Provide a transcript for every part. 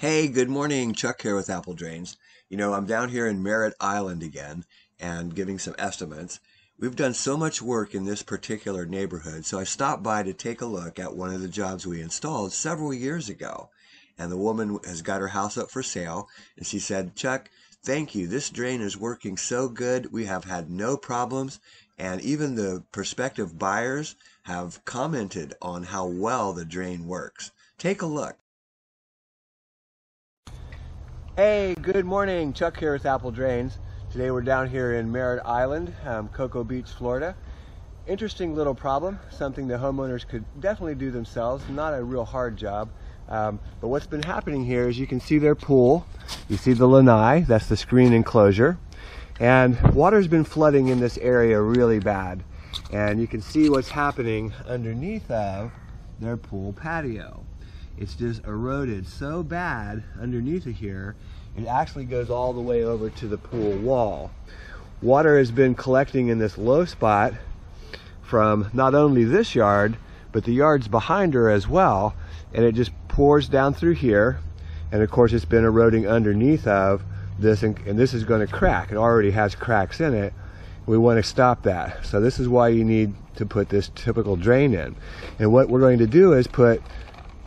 Hey, good morning. Chuck here with Apple Drains. You know, I'm down here in Merritt Island again and giving some estimates. We've done so much work in this particular neighborhood, so I stopped by to take a look at one of the jobs we installed several years ago. And the woman has got her house up for sale, and she said, Chuck, thank you. This drain is working so good. We have had no problems, and even the prospective buyers have commented on how well the drain works. Take a look. Hey, good morning. Chuck here with Apple Drains. Today we're down here in Merritt Island, um, Cocoa Beach, Florida. Interesting little problem, something the homeowners could definitely do themselves, not a real hard job. Um, but what's been happening here is you can see their pool, you see the lanai, that's the screen enclosure, and water's been flooding in this area really bad. And you can see what's happening underneath of their pool patio. It's just eroded so bad underneath of here, it actually goes all the way over to the pool wall. Water has been collecting in this low spot from not only this yard, but the yards behind her as well, and it just pours down through here, and of course it's been eroding underneath of this, and, and this is going to crack. It already has cracks in it. We want to stop that. So this is why you need to put this typical drain in. And what we're going to do is put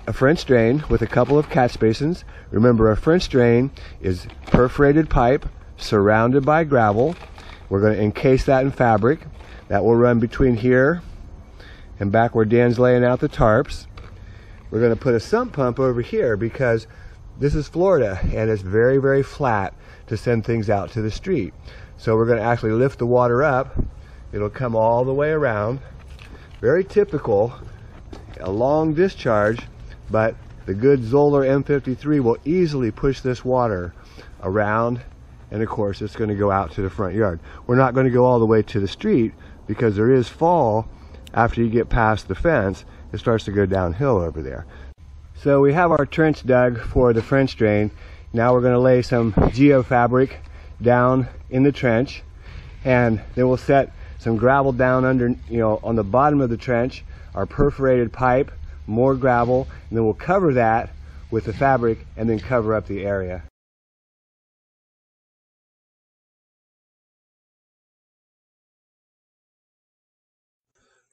a French drain with a couple of catch basins. Remember, a French drain is perforated pipe surrounded by gravel. We're going to encase that in fabric. That will run between here and back where Dan's laying out the tarps. We're going to put a sump pump over here because this is Florida and it's very, very flat to send things out to the street. So we're going to actually lift the water up. It'll come all the way around. Very typical, a long discharge but the good Zoller M53 will easily push this water around and of course it's going to go out to the front yard. We're not going to go all the way to the street because there is fall after you get past the fence it starts to go downhill over there. So we have our trench dug for the French drain. Now we're going to lay some geofabric down in the trench and then we'll set some gravel down under, you know, on the bottom of the trench, our perforated pipe more gravel, and then we'll cover that with the fabric and then cover up the area.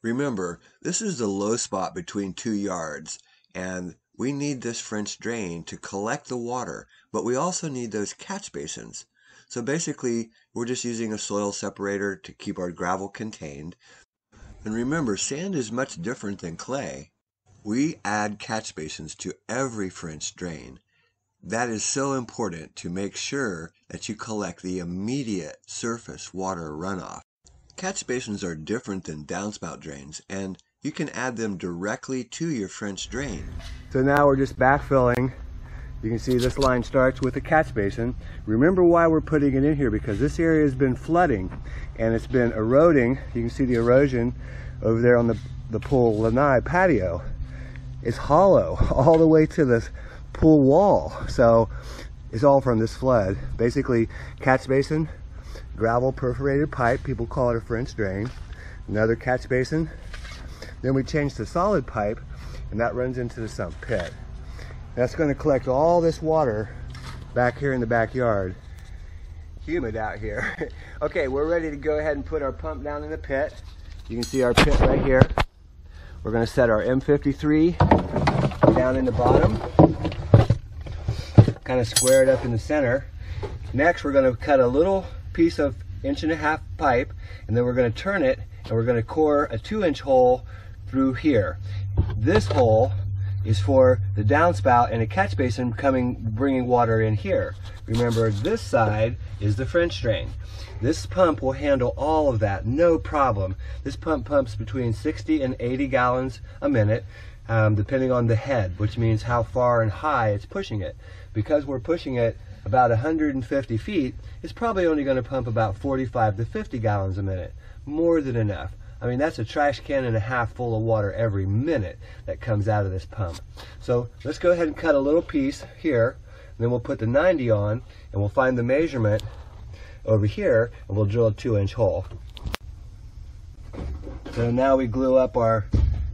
Remember, this is the low spot between two yards, and we need this French drain to collect the water, but we also need those catch basins. So basically, we're just using a soil separator to keep our gravel contained. And remember, sand is much different than clay. We add catch basins to every French drain. That is so important to make sure that you collect the immediate surface water runoff. Catch basins are different than downspout drains and you can add them directly to your French drain. So now we're just backfilling. You can see this line starts with a catch basin. Remember why we're putting it in here because this area has been flooding and it's been eroding. You can see the erosion over there on the, the pool lanai patio is hollow all the way to the pool wall. So it's all from this flood. Basically, catch basin, gravel perforated pipe, people call it a French drain, another catch basin. Then we change to solid pipe, and that runs into the sump pit. That's going to collect all this water back here in the backyard. Humid out here. okay, we're ready to go ahead and put our pump down in the pit. You can see our pit right here. We're going to set our M53 down in the bottom, kind of square it up in the center. Next, we're going to cut a little piece of inch and a half pipe, and then we're going to turn it, and we're going to core a two inch hole through here. This hole is for the downspout and a catch basin coming, bringing water in here. Remember, this side is the French drain. This pump will handle all of that, no problem. This pump pumps between 60 and 80 gallons a minute, um, depending on the head, which means how far and high it's pushing it. Because we're pushing it about 150 feet, it's probably only going to pump about 45 to 50 gallons a minute. More than enough. I mean, that's a trash can and a half full of water every minute that comes out of this pump. So let's go ahead and cut a little piece here. then we'll put the 90 on and we'll find the measurement over here and we'll drill a two inch hole. So now we glue up our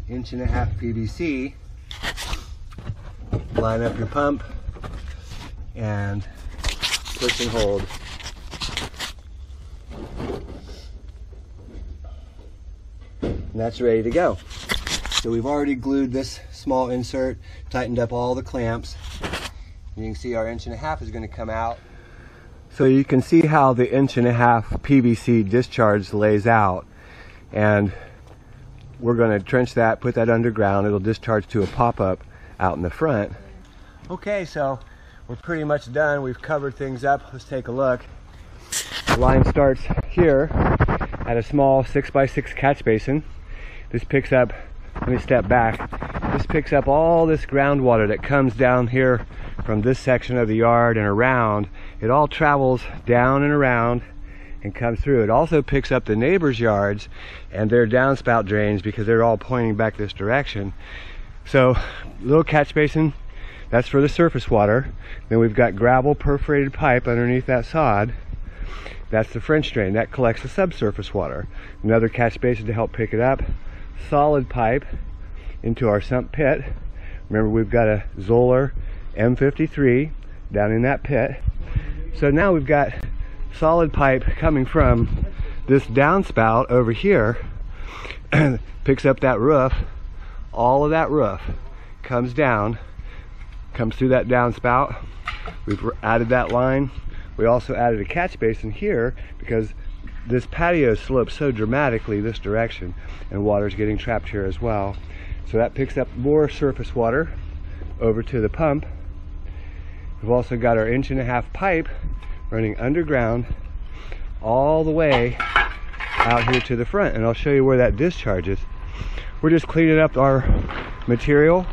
inch and a half PVC. Line up your pump. and push and hold. And that's ready to go. So we've already glued this small insert, tightened up all the clamps. You can see our inch and a half is going to come out. So you can see how the inch and a half PVC discharge lays out. And we're going to trench that, put that underground. It'll discharge to a pop-up out in the front. Okay, so we're pretty much done. We've covered things up. Let's take a look. The line starts here at a small 6x6 catch basin. This picks up, let me step back. This picks up all this groundwater that comes down here from this section of the yard and around. It all travels down and around and comes through. It also picks up the neighbors' yards and their downspout drains because they're all pointing back this direction. So, little catch basin, that's for the surface water. Then we've got gravel perforated pipe underneath that sod. That's the French drain. That collects the subsurface water. Another catch basin to help pick it up. Solid pipe into our sump pit. Remember, we've got a Zoller M53 down in that pit. So now we've got solid pipe coming from this downspout over here. picks up that roof. All of that roof comes down comes through that downspout. We've added that line. We also added a catch basin here because this patio slopes so dramatically this direction and water's getting trapped here as well. So that picks up more surface water over to the pump. We've also got our inch and a half pipe running underground all the way out here to the front and I'll show you where that discharges. We're just cleaning up our material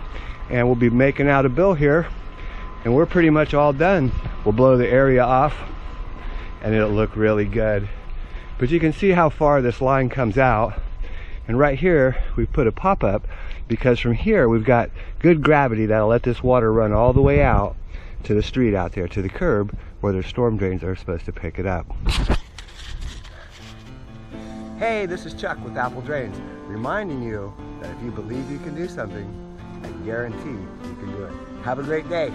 and we'll be making out a bill here and we're pretty much all done we'll blow the area off and it'll look really good but you can see how far this line comes out and right here we put a pop-up because from here we've got good gravity that'll let this water run all the way out to the street out there to the curb where their storm drains are supposed to pick it up Hey, this is Chuck with Apple Drains, reminding you that if you believe you can do something, I guarantee you can do it. Have a great day.